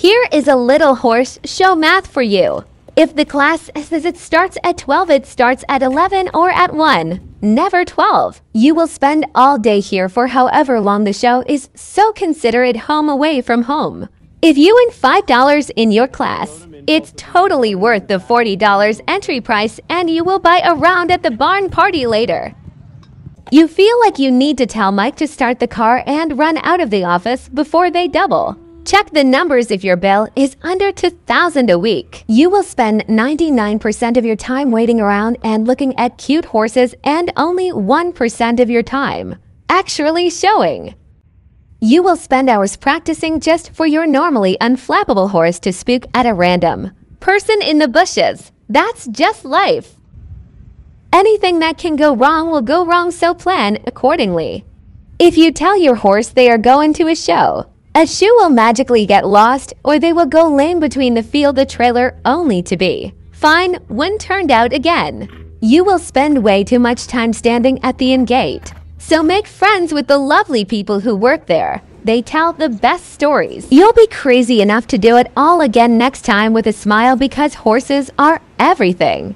Here is a little horse show math for you. If the class says it starts at 12, it starts at 11 or at 1. Never 12. You will spend all day here for however long the show is, so consider it home away from home. If you win $5 in your class, it's totally worth the $40 entry price and you will buy a round at the barn party later. You feel like you need to tell Mike to start the car and run out of the office before they double. Check the numbers if your bill is under 2000 a week. You will spend 99% of your time waiting around and looking at cute horses and only 1% of your time actually showing. You will spend hours practicing just for your normally unflappable horse to spook at a random person in the bushes. That's just life. Anything that can go wrong will go wrong, so plan accordingly. If you tell your horse they are going to a show, a shoe will magically get lost or they will go lame between the field the trailer only to be. Fine when turned out again. You will spend way too much time standing at the in gate. So make friends with the lovely people who work there. They tell the best stories. You'll be crazy enough to do it all again next time with a smile because horses are everything.